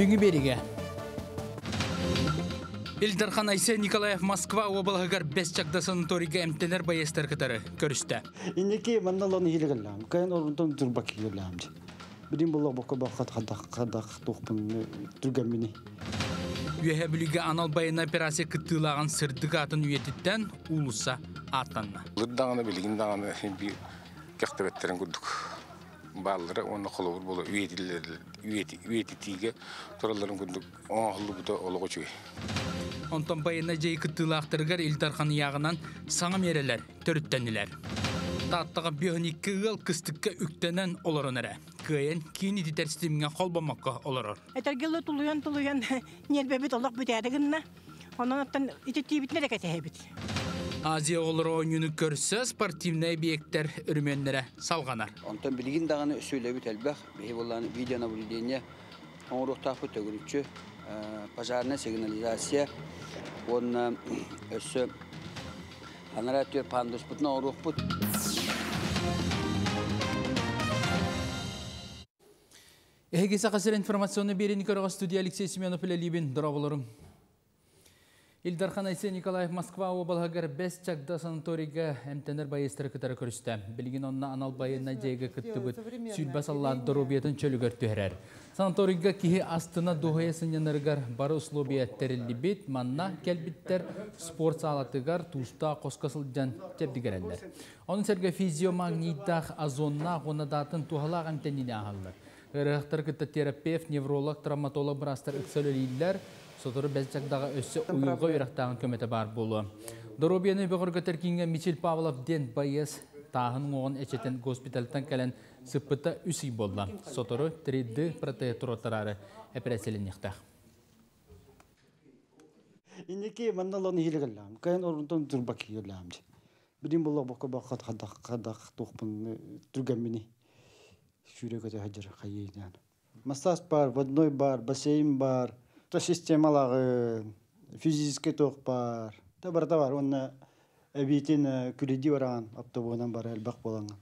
Бүгү бериге. Илдархан Айсе Николаев Москва обалыгар бес чакда санаторийга эмтенер байестер кытары көрүстө. Инеки манналаны хилегеллам. Кайын орунтон турбак хилегеллам. Бидин боло боко бакат кадак кадак тухпун түргәмини. Үйе бүліге анал байына операция кыттылаган сырдык атын үйетиттен улуса аттанна. Лыддағаны білігін дағаны кәқтебеттерін күрдік. Баллары оны қолуыр болу үйеті тиге тұраларын күрдік. Оң қылы бұта олығы чөй. Онтон байына жей кыттылақтыргар Илдархан яғынан саңа мерелер, төріттенілер. Таттыға бүйіниккі ыл кыстыққа үктенен оларын әрі. Күйен кейіні дитер системіне қолбамаққа оларыр. Этергелы тулуян тулуян нербебит олақ бүтәдігінна. Онан аттан итеттейбитіне де кәтәйбит. Азия олар ойыны көрсө спортивный объекттер үрменлері салғанар. Онтан билигин даганы сөйлөбүт элбэх. Бехи болланы видео наблюдение оңруктапы төгүрүчү пожарная сигнализация он өсө анаратер пандус бутна оңрукпут. Эгеса қасыр информационны берені көріға студия Алексей Семенов иле Либин дұрабылырың. Илдархан Айсе Николаев Москва обалғагар бәс чакда санаторийга әмтенер байыстыры кітары көрісті. Білген онна анал байына жайға күтті бұд дұрубиетін. Санаторийга кихи астына дұғыя сыняныргар бары условия тәрілі бет, манна кәлбіттер спорт салатыгар туыста қосқасылжан тәбдігерәлдер. Оның сәрге физиомагнитах азонна ғонадатын туғалақ әмтеніне ағалыр. Кітті терапевт, невролог, травматолог бірастар үксөлелейлер, сотыры бәзчакдағы өссі уйылға үйрақтағын көметі бар болу. Доробияны бұғыр көтеркенге Мичел Павлов ден байыз тағын оғын әчетен госпитальтан кәлін сыппыта үсі болды. Сотыры 3D протеатуроттарары әпірәселін ектақ. Инеки манналаны хилегеллам. Кайын орунтон турбак хилегеллам. Бидин боло боко бакат кадак кадак тухпун түргәмини. Шүрегөтө хаҗыр хайыйдан. Массаж бар, водной бар, бассейн бар, то системалағы физический ток бар. Та бар та бар, онна әбитин күледи баран автобуынан бар әлбак болаңа.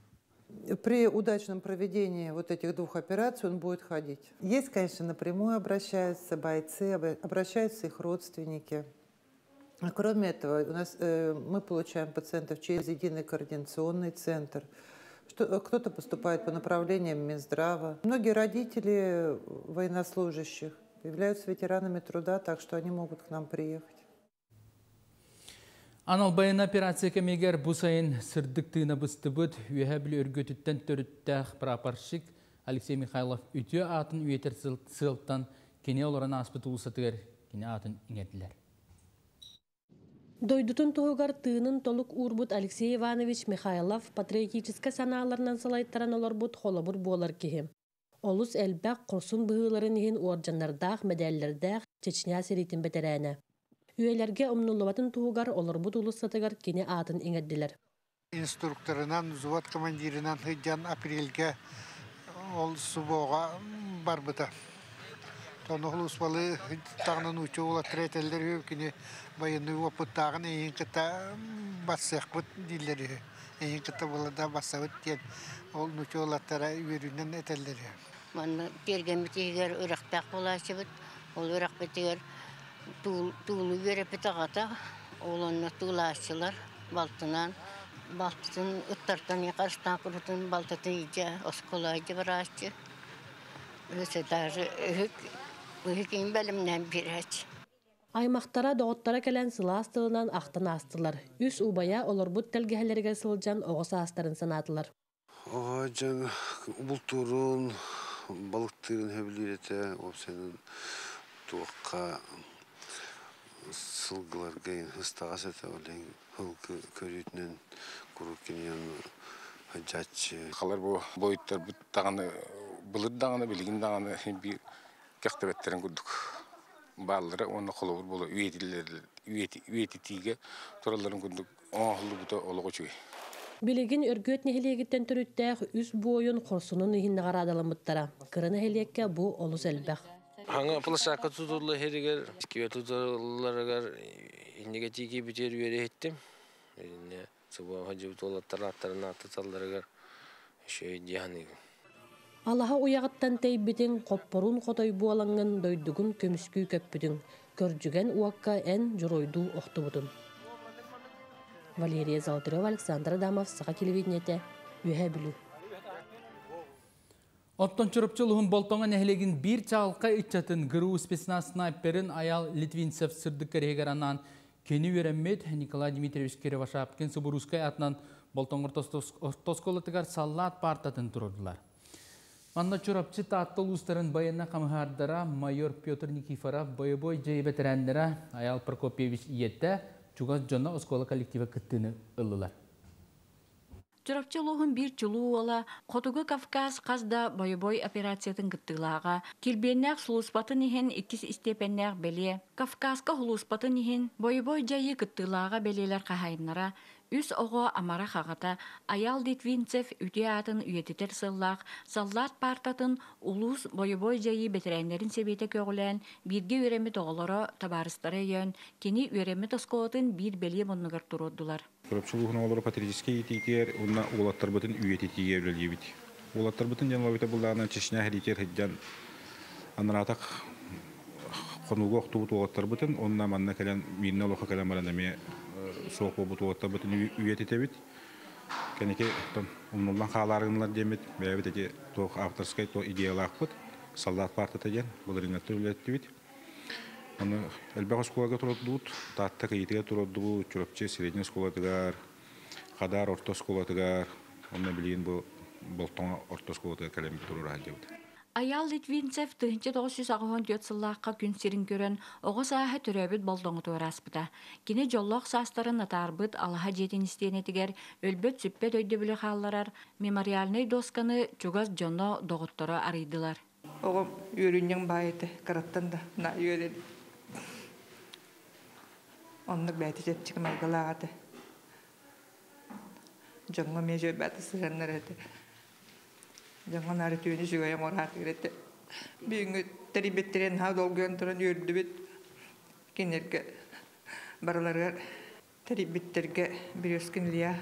При удачном проведении вот этих двух операций он будет ходить. Есть, конечно, напрямую обращаются бойцы, обра- обращаются их родственники. Кроме этого, у нас, э, мы получаем пациентов через единый координационный центр. Э, кто-то поступает по направлениям Минздрава. Многие родители военнослужащих являются ветеранами труда, так что они могут к нам приехать. Анал байын операция кемегер бұсты бұд, үйе білі өргөтіттен төріттәқ прапорщик Алексей Михайлов үтіе атын үйетер сылттан кене оларан аспыт ұлысатығыр кене атын иңетілер. Дойдутун туһугар тыынын толук урбут Алексей Иванович Михайлов патриотическа санааларынан салайттаран олорбут холобур буолар киһи. Олус элбәк құрсын быһыларын иһин уорджаннардаах медаллердаах Чечня серитин бетерәне. Үелерге омнуллубатын туһугар олорбут улуссатыгар кини атын иңердилер. инструкторынан, взвод командирынан хыджан апрельге ол субоға барбыта. Тоны хулус балы тағынан учу ола третелдер кіне военный опыттағын ең кыта бассақ бұт дилері. Ең кыта болы да бассабыт ден ол нучу олаттара үйерінен әтелдері. Манна берген битигер үрәхтәк булачыбыт. Ол үрәх битигер тулы береп битагата. Олонны тулачылар балтынан балтын ыттартан якарстан курутун балтатын ije осколайды барачы. Өсе даже үк үкин белемнән бирәч. Аймақтара доғыттара кәлән сыла астылынан ақтан астылар. Үс убая олорбут тәлгәһәләргә сылжан оғысы астарын санатылар. Ағаджан бұл турун балықтырын хөбілерете, ол сенің туаққа сылғылар гейн хыстағас әті олен хылғы көрітінен күрікінен хаджатчы. Қалар бұл бойыттар бұт дағаны, бұлыр дағаны, білігін дағаны bir кәқтебеттерін күрдік. Баллары оны қолуыр болу үйеті тиге тұраларын күрдік. Оң қылы бұта олығы чөй. Билигин өргөт нехилегиттен төрүттәх үс бойын хорсунун иһин нагарадаламыттара. Кырына хелиекке бу олус элбэх. Хаңа плашака тутулы херигер, кибе тутуларыгар инеге тиги битер үере еттим. Эне суба хаҗы толаттар аттарына таталларыгар шөй дияны. Алаха уягыттан тейбитин қоппорун қотой буалаңын дойдугун көмүскүү көппүдүң, көржүген уакка эн журойду охтубудун. Валерия Золотарева, Александр Адамов, Саха телевидениете, Үһә билүү. Оттон чурупчулуһун болтоңа нәһилегин бир чалқа итчатын гыруу спецназ снайперин аял Литвинцев сырдык керегер анан кени вереммет Николай Дмитриевич Керевашапкин Субурускай атынан болтоңор тосколотыгар саллат партатын турдулар. Манна чурапчы тааттыл устарын байына камыхардара майор Петр Никифоров бойбой жайбетерәндера аял Прокопьевич иетте чугас жона оскола коллектива кыттыны ыллылар. Чурапчылуһун бир чулуу ола Хотугу Кавказ казда бойбой операциятын гыттылаага килбиеннәк сулуспатын иһин иккис степеннәк беле Кавказка хулуспатын иһин бойбой жайы гыттылаага белелер кахайнара Үс оҕо амара хағата Аял Дитвинцев үте атын үйетитер сыллақ, саллат партатын улус бойобой жайы бетерәнлерин себете көгілән, бирге үреме тоғылары табарыстары йөн, кені үреме тоскоотын бир беле мұнығыр тұруддулар. Көпшілігін олары патриотический етитер, онна олаттар бұтын үйетитиге білелебет. Олаттар бұтын жан лабыта бұллағынан чешіне хәритер хеджан анратақ қонуғы оқтуғыт олаттар бұтын, онна манна кәлен, минна лоқа кәлен барандаме соқ болбут уотта бутун үйет етебит кенеке тон умнуллан хааларыңлар демит бәбит эти тох авторской то идеялаакпыт солдат партата ден булырыңатты үлеттибит оны элбек школага туроддуут таатта кыйытыга туроддугу чурапчы средний школадыгар хадар орто школадыгар онна билиин бу болтоңа орто школадыга калемит турура дебит Аял Литвинцев тыһынчы 994 сыллааққа күн сирин көрөн оҕо сааһа төрөбүт болдоңу туораспыта. Кини жоллоқ саастарын атаарбыт алаха жетин истиэнетигер өлбөт сүппет өйдө бүлө хаалларар мемориальный досканы чугас жоно доготторо арыйдылар. Оҕо үйөрүннең баайты караттан да на үйөрен. Оннук бәйти жетчик майгалагаты. Жоңго межө бәті. Жаңа нары түйіні жүгәйен орат керетті. Бүйінгі тәрибеттерен ха үйірді бет. Кенерге бараларға тәрибеттерге бір өскін Лия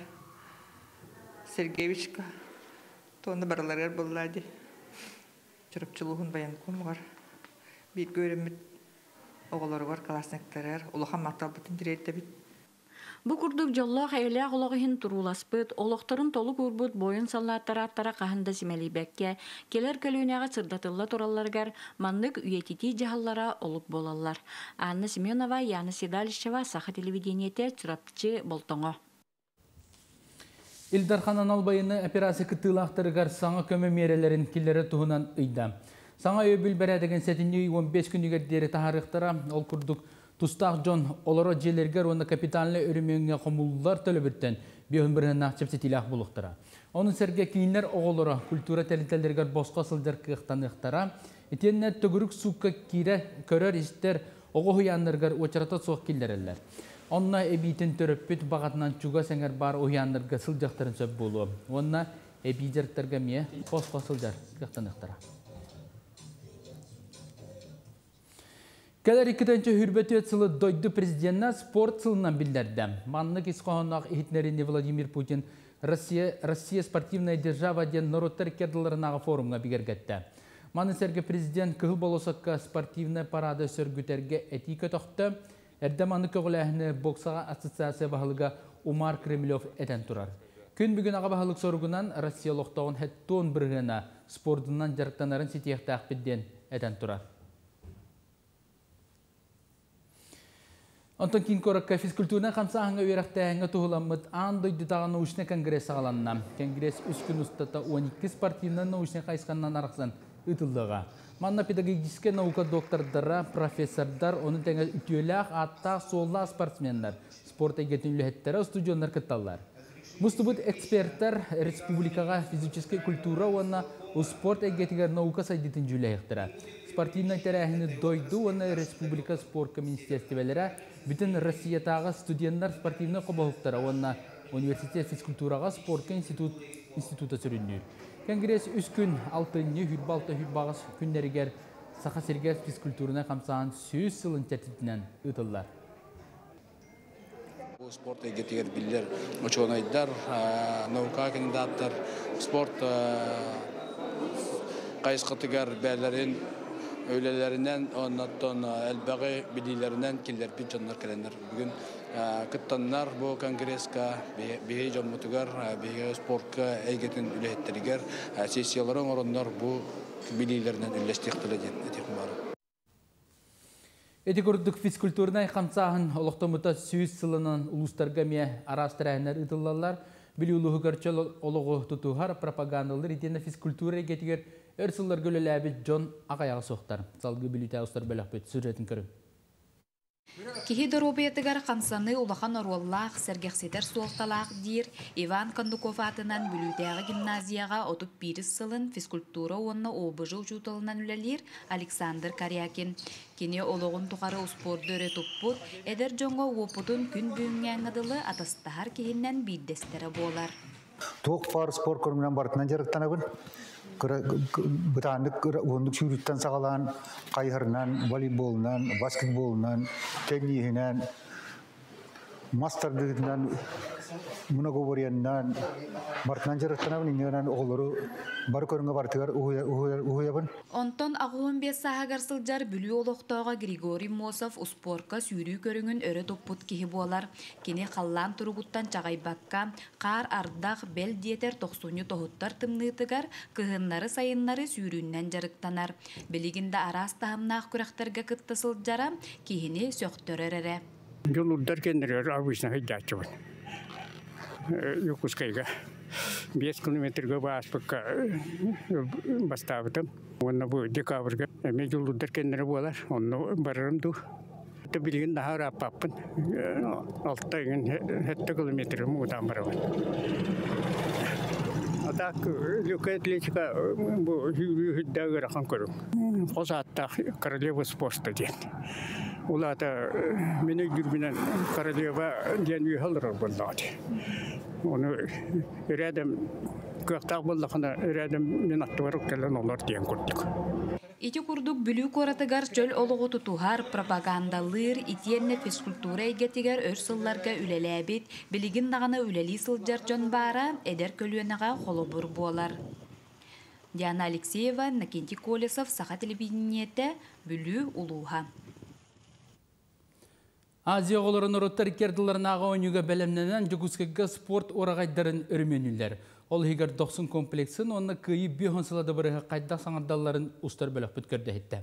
Сергеевичка. Тоны бараларға болады. Чырыпчылығын баян. Bir görümüt oğulları var, kalasnekler, uluğa matal bütün direğette bit. Бу курдук жоллоох эйлээх ологиһин туруласпыт, олохторун толу курбут бойын саллааттараттара кахында симелибекке, келер көлүүнэҕэ сырдатылла туралларгар маннык үйетити жаһаллара олук болаллар. Анна Семенова, Яна Седалищева, Саха телевидениете, Чурапчы, Болтоңо. Илдархан албайыны операция кытылақтырыгар саңа көмө мерелерин киллері туһунан ыйда. Саңа өбүл бәрәдеген сәтінне 15 күнігер дері тахарықтара ол күрдік Тустақ Джон олоро желергер оны капиталны өрімеңе қомуллар төлөбүттен бүйін бірін нақчып сетилақ бұлықтыра. Оның сәрге кейінлер оғылыра культура тәлітелдергер босқа сылдар кықтанықтара, етеннер түгірік суққа кире көрер істер оғы хуянларгар очарата соқ келдерелер. Онна эбитин төрөппүт бағатынан чуга сәңер бар уянларга сылжақтарын сөп болу. Онна эбидертерге ме босқа сылдар кықтанықтара. Кәлер икітінші хүрбеті өтсілі дойды президентна спорт сылынан білдерді. Манны кесқоғынақ ихтнеріне Владимир Путин Россия, Россия спортивная держава ден народтар кеділерінағы форумға бігергетті. Маны сәрге президент кығыл болосаққа спортивная парады сөргітерге этика тоқты. Әрді маны көғіләхіні боксаға ассоциация бағылыға Умар Кремлев әтен тұрар. Күн бүгін аға бағылық сорғынан Россия лоқтауын хәттуын біргіна спортынан жарықтанарын сетияқты ақпедден әтен тұрар. Онтон кин коракка физкультурна хамса ханга үйрәхтәһәңгә туһуламмыт андый дитаган научный конгресс агаланна. Конгресс үс күн устата 12 спортивный научный кайсканнан араксан ытылдыга. Манна педагогическая наука доктордара, профессордар, оны тәңә үтүләх атта солла спортсменнар, спорт әгәтүнләһәттәре студионнар кытталлар. Мустубут эксперттар республикага физическая культура уанна спорт әгәтигәр наука сайдитин жүләһәттәре. Спортивный тәрәһіне дойду оны республика спорт министерствелері бүтін Россиятағы студенттар спортивный қобалықтары онна университет физкультураға спорт институт институты сүріннер. Конгресс үс күн алтынны хүрбалты хүрбағыз күннерігер Саха Сергеев физкультурына қамсаған сөз сылын тәртібінен ұтылар. Спорт егетігер білдер ученыйдар, наука кандидаттар, спорт кайсыкытыгар бәләрен оннаттон элбәге билилеринен киллер бит жоннар келенер бүгүн кыттаннар бу конгресска бие жоммутугар бие спортка эйгетин үлеттеригер сессияларын ороннор бу билилеринен үллестиктеледен этих бар Эти көрдік физкультурнай қамсағын олықтымыта сүйіз сылынан ұлыстарға ме арастырайынар ұтылалар, білі ұлығы көрчел олығы тұтуғар пропагандалар етені физкультура кетігер өрсылар көлі Джон Ағаяғы соқтар. Салғы білі тәуістар бөлік бет сүретін көрім. Кихи доробиятыгар қамсаны улахан оруаллах сәргексетер суолталақ дир Иван Кондуков атынан бүлүүдәғы гимназияға отуп бирис сылын физкультура онна обыжы учуталынан үлелер Александр Карякин. Кене ологун тухары успорды өрі туппут, эдер жоңго опутун күн бүйінгәңгідылы атастахар кехиннен биддестері болар. Туқ фар спорт бартынан жарықтанабын бытаандык уондук сүүрүттен сагалаан кайһырынан волейболунан баскетболунан теннисинен мастардыгынан многоворияннан бартынан жарыктанабын иннигенан оголору бар көрүнгө бартыгар уһуябын онтон агуун бес саһагар сылжар бүлүү олохтоого григорий мосов успорка сүүрүү көрүңүн өрө топпут киһи буолар кини халлаан туругуттан чагайбакка каар ардах бел диетер тохсуñu тоһуттар тымныытыгар кыһыннары сайыннары сүүрүүннен жарыктанар билигинде араас таһымнаах күрэхтерге кытта сылжара киһини кендерер обычно хыджачыбын. Юкускайга. 5 километрге бааспыкка бастабытым. Онна бу декабрга эме жолурдар кендере болар. Онна барырым ду. Билген daha раппаппын. Алта ген 7 километр мудан барабын. А так легкая атлетика бу. Козатта королева спорта ден. Улата жүрбінен королева. Оны рядом көқтақ болдықына рядом мен аттыварық келен олар ден көрдік. Ити курдук бүлүү коратыгар чөл олугу тутухар пропагандалыр итиенне физкультура эгетигер өр сылларга үлеләбит, билигин нагана үлели сылжар жон бара эдер көлүөнага холобур болар. Диана Алексеева, Накенти Колесов, Саха телевидениете, бүлүү улууха. Азия оларын ұрыттар керділерін аға ойнуға бәлемненен жүгізгігі спорт орағайдарын өрменілер. Ол егер 90 комплексін, оны күйі бүйхонсылады бірігі қайда саңырдаларын ұстар бөлік бүткерді етті.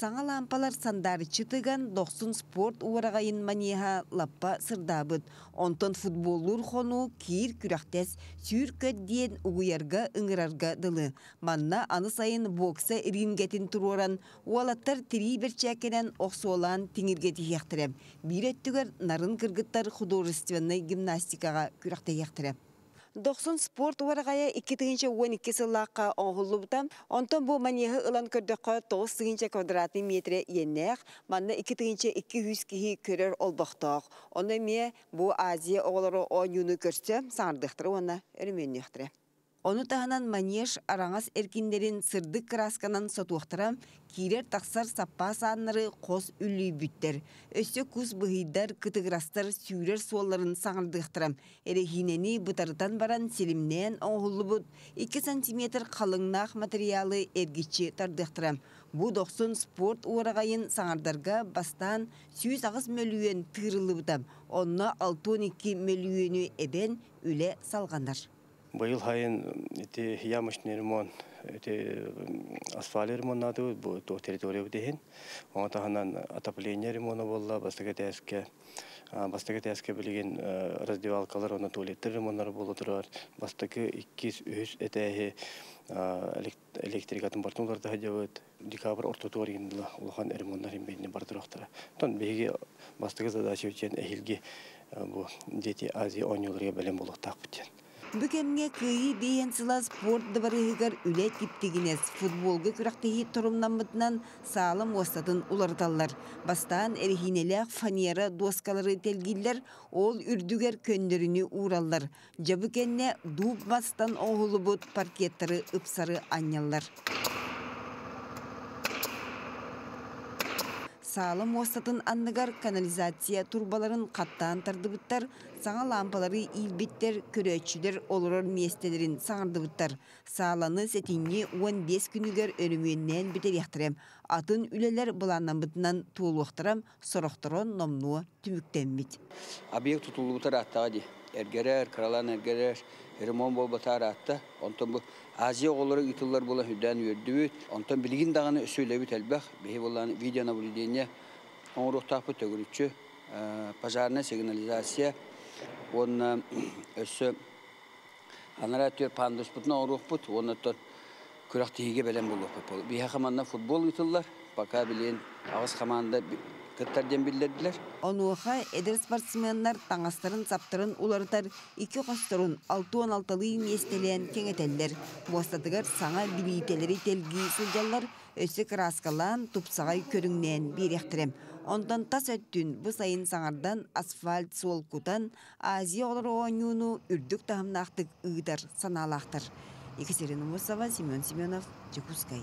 Саңа лампалар сандары чытыган 90 спорт уырағайын манеха лаппа сырдабыт. Онтон футболлур хону кир күрәхтәс сүйркөт диен угуярга ыңырарга дылы. Манна аны сайын бокса рингетин туроран, уалаттар тири берчәкенен оқсуолан тиңиргети яқтырам. Бір өттігер нарын кыргыттар художественный гимнастикаға күрәхтә яқтырам. 90 спорт уаргая 2-12 сыллаққа оңғылыбыта, онтон бұл манеғы ылан көрдіққа 9 квадратный метре еннеқ, манна 2-200 кихи көрер олбақтақ. Оны ме бұл Азия оғылары ойыны көрсе, саңырдықтыры оны өрменнектірі. Оны тағынан манеж араңас эркиндерин сырдык красканан сотуақтыра, кирер тақсар саппа сааннары қос үлі бүттер. Өсте күз бұхидар кытыграстар сүйрер суолларын саңырдықтыра. Эрехинени бұтарытан баран селимнен оңғылы бұд 2 сантиметр қалыңнақ материалы эргичи тардықтыра. Бұ 90 спорт уырағайын саңардарға бастан 100 ағыз мөлуен тырылы бұдам. Онна 6-12 мөлуені әбен үле салғандар. Быйыл хайын эти ямочный ремонт, эти асфальт ремонтнады бу то территория дехин. Оңа таханан отопление ремонты болла, бастыга тәске бастыга тәске билген раздевалкалар, оны туалеттер ремонтлары болу турар. Бастыгы 2-3 этәһе электрикатын бартулар да хәҗәвет. Декабрь ортоторигендә улхан ремонтлар бенне бардырактара. Тон беге бастыгы задача өчен әһилге бу дети Азия ойноларга белем булыктак битен. Бүкемге күйі дейін сыла спорт дыбарыгар үле типтигинес футболғы күрақтығы тұрымнамытынан салым остатын уларталар. Бастан әрхинелек фанера доскалары телгиллер ол үрдігер көндеріні ураллар. Жабыкенне дуб бастан оғылы бұд паркеттары ыпсары анялар. Саалым остатын анныгар канализация турбаларын каттаан тардыбыттар, саңа лампалары илбиттер, көрөчүлер олорор местелерин саңардыбыттар. Сааланы сетинни 15 күнүгер өрүмүннен битер яхтырем. Атын үлелер бұланнан туулуқтырам, сорохторон номнуа түмүктенмит. Объект ремонт болбатар атта. Бу Азия оголары итыллар була хүдән үрдүбүт. Онтон билигин даганы сөйлөбүт элбэх. Бехи болан видео наблюдение оңрух тапы төгүрүчү пожарная сигнализация он өсө анара төр пандус бутна оңрух бут. Онтон күрәк тиге белән булып. Бихе хаманна футбол итыллар. Пока билен агыс команда кыттарден билдердилер. Онуха эдер спортсменнар таңастарын саптырын уларытар iki қосторун 6-16 местелен кеңетеллер. Бостатыгар саңа билийтелери телги сылжаллар өсі краскалан тупсағай көріңнен беректірем. Ондан тас өттүн бұл сайын саңардан асфальт солкутан Азия олар оңюну үрдік тахымнақтық ыйдар саналақтыр. Екатерина Мусова, Семен Семенов, Чекускай.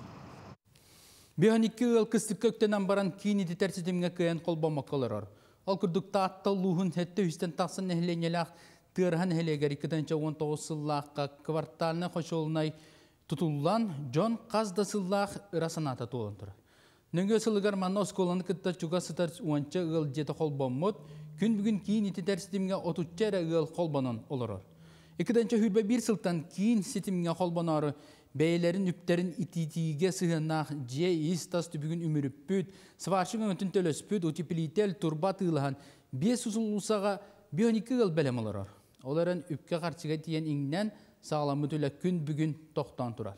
Биhan iki ыл кыстык көктенен баран кийин ити терситимге кыян колбомок колорор. Ол күрдүкта атта луhun хетте үстен тақсын нехленелах тырхан хелегер 2019 сыллаққа кварталны хошолунай тутуллан Джон қазда сыллақ ырасаната туылындыр. Нөңгө сылыгар манна осколаны кытта чуга сытар уанча ыл жете колбоммот, күн бүгүн кийин ити терситимге отуччара ыл колбонон олорор. Икиденче хүрбе бир сылтан кийин ситимге колбонору бәйлерін үптерін ититиге сыһыннах же истас түбүгүн үмүрүппүт сваршың өтүн төлөспүт утипилител турба тыылахан бес усулусага бионики ыл белем олорор оларын үпке карчыга тиен иңнен түлө күн бүгүн токтон турар.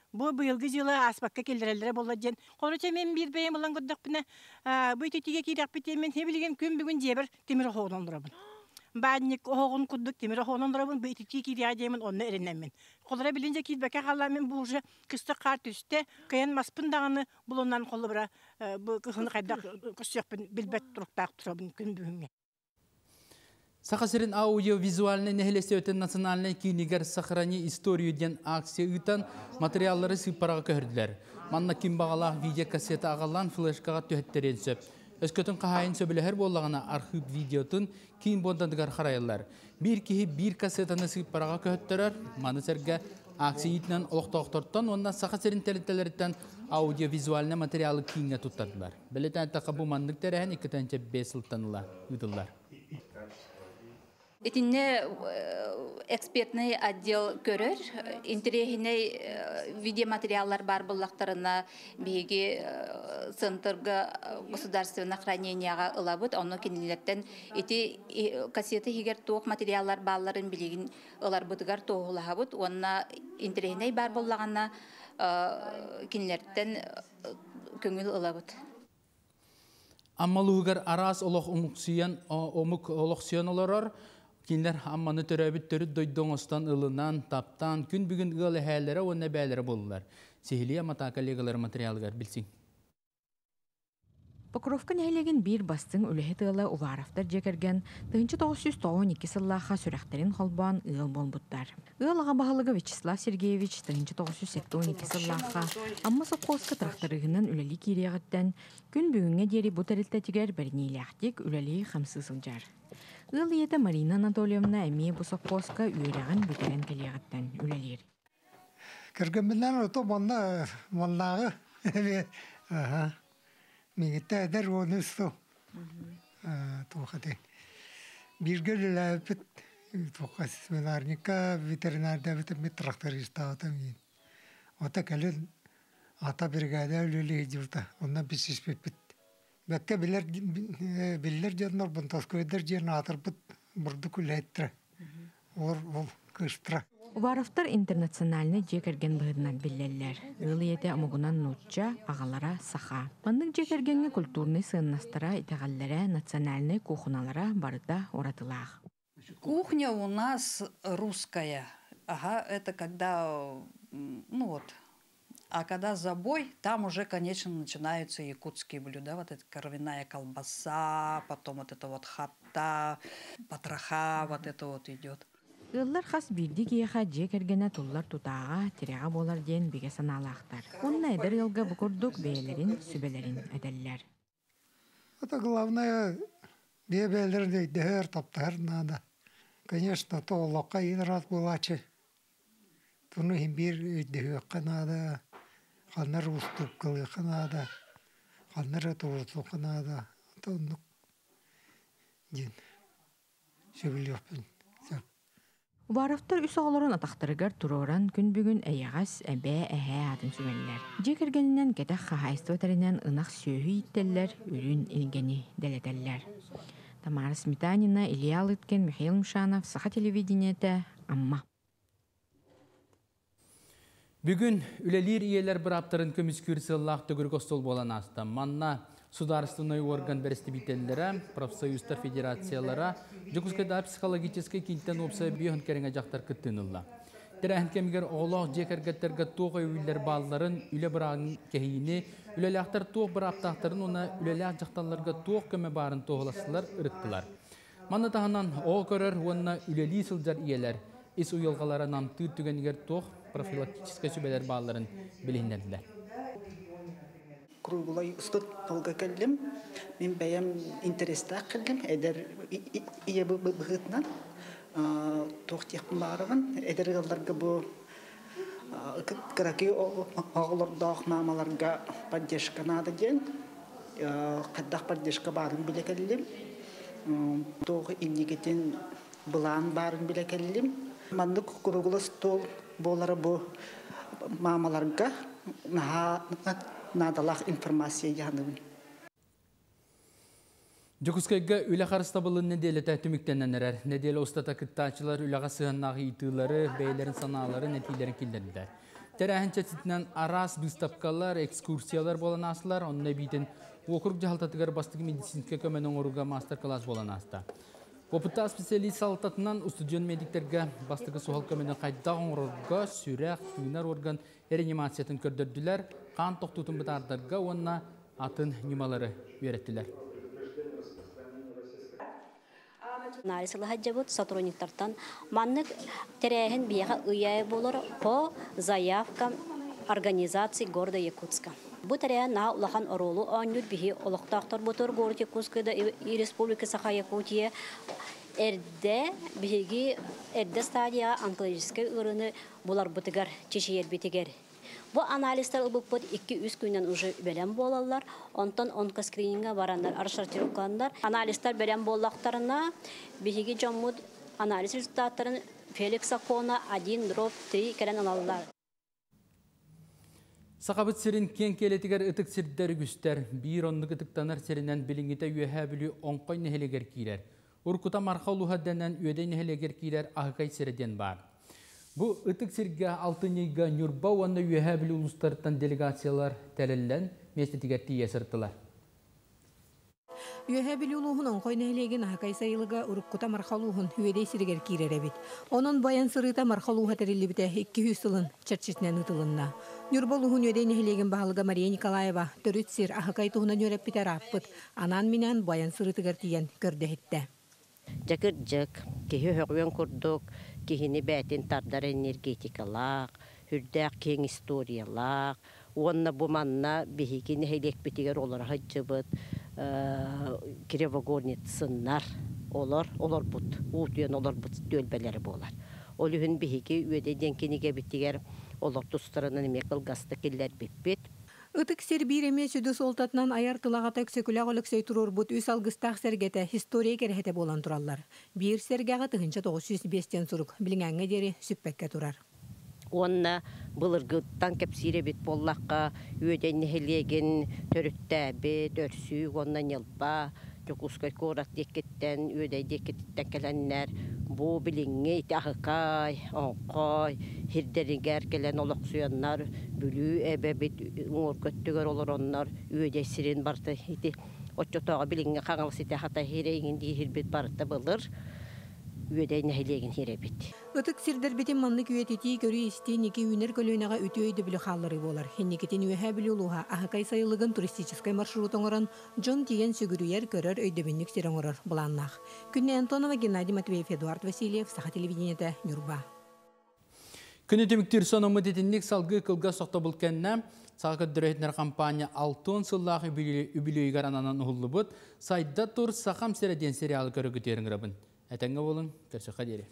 Бу быелгы жылы аспакка келдерелер болла ден. Короче мен бир бейм булан гыдык бина бу ититиге кирәк бит мен не билген күн бүгүн жебер темир хоонон дурабын. Бадник хоогун куддук темир хоонон дурабын бу итити кирәк демен онны эреннәмен. Колара билинҗе китбәкә халла мен бу уже кысты кар төстә кыян маспын даганы булоннан колы бара бу кыхны кайда кысяпын билбәт туруктак турабын күн бүгүнгә. Сахасырын аудиовизуальный нехлесе өтен национальный кинигер сохрани историю ден акция үтен материаллары сыппараға көрділер. Манна ким бағалақ видеокассета ағалан флешкаға түйеттерен сөп. Өскөтін қағайын сөбілер архив видеотын кейін бондандығар қарайылар. Бір кихи бір кассетаны сыппараға көрділер, маны сәрге акция итінен олықтауқтырттан, онна сахасырын тәріттелеріттен аудиовизуальный материалы кейінге тұттардылар. Білетен тақы бұл мандық тәрәхін 2-5 сылтаныла үділар. Итинне экспертный отдел көрөр, интерехине видеоматериаллар бар буллактарына биги центрга государственное хранениега ылабыт, оны кинилеттен ити кассеты хигер тоқ материаллар балларын билигин ыларбытыгар тоғулахабыт, онна интерехине бар буллагана кинилеттен көңүл ылабыт. Аммалугар арас олох умуксиян омук олорор, Кинлер амманы төрөбүт төрүт дойдоңостан ылынан, таптан, күн бүгін ылы хәлләре онна бәләре болылар. Сехилия мата коллегалар материалгар билсин. Покровка нәйлеген бир бастың үліхі тылы уларафтар жекерген 1992 сыллаға сүрәхтерин холбан ыл болбуттар. Ыл аға бағылығы Вячеслав Сергеевич 1912 сыллаға амма соққоска тракторығынан үләлі киреғіттен күн бүгінге дері бұтарылта тігер бірнейләқтік үләлі қамсы сылжар. Ыл ете Марина Анатольевна әме бұ соққоска үйрәғін бүтерен келеғіттен үләлер. Кіргенмелер ото манна маннағы мигитте эдер оны сто тухатын бит тухас свинарника ветеринарда бит мит тракториста мин ота кален ата бригада үлеле журта онна бисис бит бит бәккә билер билер җаннар бунтас көйдер җирне атыр бит бурды күләттер ор ор кыштыра Убаровтар интернациональны жекерген быһыдынан биллеллер. Ыл ете амугунан нутча агалара саха. Мандык жекергенге культурный сыыннастара итагаллара национальный кухналара барыда оратылах. Кухня у нас русская. Ага, это когда, ну вот, а когда забой, там уже, конечно, начинаются якутские блюда. Вот эта кровяная колбаса, потом вот это вот хата, потроха, вот это вот идет. Ыллар хас бирди киеха жекергене туллар тутаага тирега болар диен биге санаалаахтар. Онна эдер йылга букурдук бээлерин, сүбелерин эделлер. Это главное, бебелер дехер таптар надо. Конечно, то лока инрат булачы. Туну химбир дехер надо. Ханнар уступ кылы надо. Ханнар туурту надо. Тонну. Дин. Шүгіліоппін. Убаровтар үс оғлорун атақтырыгар туроран күн бүгін әйағас әбә әхә атын сүгәлләр. Жекергенінен кетақ қағайсты өтәрінен ынақ сөйі иттеллер, үрін илгені дәлетеллер. Тамара Сметанина, Илья Лыткен, Михаил Мшанов, Саха телевидениеті, Амма. Бүгін үлелер иелер бір көміз күрсі түгір костол болан асты. Манна сударственный орган берестибителлері, профсоюздар федерациялара, жүкізкеда психологический кинтен опса бүйін кәріңе жақтар күттінілла. Тәрәхін кемгер оғлақ жекергеттерге тоқ өйлер балларын үлі бірағын кәйіні, үлеләқтар тоқ бір аптақтарын оны үлеләқ жақталарға тоқ көмі барын тоғыласылар ұрыттылар. Манна тағынан оғы көрір, онына үлелі сылжар иелер, ис уйылғалара намты түгенігер тоқ профилактический сүбелер балларын біліндерділер. Круглой устут толга келдим. Мен бәям интереста келдим. Эдер ие бу быгытнан тохтиях барыгын. Эдер галдарга бу краки оғлордоқ мамаларга поддержка надо ден. Каддах поддержка барын биле келдим. Тоғы иннигетен былан барын биле келдим. Мандык круглый стол болары бу мамаларга надалах информация яныбын. Жүкіскайга үлі қарыста бұлын неделі тәтіміктенен әрәр. Неделі ұстата күттачылар үліға сығыннағы итылары, бәйлерін саналары, нәтилерін келдерді. Тәрәхін чәтітінен арас выставкалар, экскурсиялар болан асылар, онына бейтін округ жағалтатығар бастығы медицинске көмен оңыруға мастер-класс болан. Опытта специалист салтатынан студион медиктерге бастығы суғал көмені қайда оңырға сүрәқ, түйінар орган реанимациятын көрдірділер, қан тоқтутын бұтардарға онына атын немалары үйреттілер. Нарисылы хаджабыт сотрудниктартан маннык терәһен бияха ыяй болор по заявкам организации города Якутска. Бу на улахан оролу аннюр бихи олоқтақтар бутур город Якутскада и Республика Саха-Якутия эрде биһиги эрде стадия онкологический ырыны булар бутыгар чешиер битигер. Бу анализтер ылбыппыт 2-3 күннен уже белем болалар. Онтон онкоскрининга барандар, аршартировкандар. Анализтер белем боллактарына биһиги жоммут анализ результаттарын Феликс Акона 1 дроп 3 келен алалар. Сақабыт сирин кен келетігер ытык сирдер күстер, бир оннық ытыктанар сиринен билингите үйәһә білі оңқой нехелегер килер. Уркута марха улуһадданан үйәдей нехелегер килер ахыкай сирден бар. Бу ытык сирге алтынйыга нюрба уанна үйәһә білі улустарттан делегациялар тәлеллән местетигер тие сыртылар. Үйәһә били улуһун оңқой нәһлеген ахакай сайылыга уруккута мархалуһун үйәдей сиригер киреребит. Онон баян сырыта мархалуһа терилибите 200 сылын чарчитнен ытылынна. Нюрболуһун үйәдей нәһлеген баһалыга Мария Николаева төрүт сир ахакай туһуна нөрәп битер аппыт. Анан минән баян сырытыгар тиен көрдөһитте. Жакыр жак, кихи хөквен курдук, кихини бәтин тардар энергетикалак, хүрдәк кең историялак, онна буманна бихики нехелек битигер олар хаджыбыт, киревогорнит сыннар, олар, олар бут, уутуен олар бут дөлбелері болар. Ол үхін бихики үйеде денкениге битигер олар тустарынан емекіл гасты келлер биппет, Ытык сер биреме сүдү солтатынан аяр тылағата өксөкүләг олөксөй турор бут үс алгыстах сергете история керехете болан тураллар. Бир сергага тыгынча 905 сурук билиңәңе дери сүппекке турар. Онна. Былыргыттан кепсире бит боллаққа үйеден нехелеген төрүттәбі, төрсүй, онна нелба, жокускай корат деккеттен үөдэй деккеттен келеннер бу билиңе ити ахыкай оңкой хирдеригер келен олоксуяннар бүлүү эбебит уңур көттүгөр олороннор үөдэй сирин барты ити отчотоога билиңе каңалыс ити хата хирейгин дии хирбит барыта былыр. Үөдэй нэхилегин хиребит Ытык сирдер битин манны күетити көрү исти ники үнер көлөнага үтөйдү биле халлары болар. Хенникетин үһә биле улуха ахакай сайылыгын туристической маршрут оңорон Джон тиген сүгүрүер көрөр өйдөбүннүк сироңорор буланнах. Күнне Антонова Геннадий Матвеев Эдуард Васильев Саха телевидениеде Нюрба. Күні теміктер соны мұдетінлік салғы кылға соқта бұл кәнна, сағы дүрәйтінер компания алтын сыллағы үбілейгар ананан ұғылы бұд, сайда тұр сақам середен сериалы көрі күтерін ғырабын. Әтәңге болың, көрсөқа дере.